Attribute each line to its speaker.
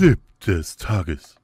Speaker 1: Clip des Tages.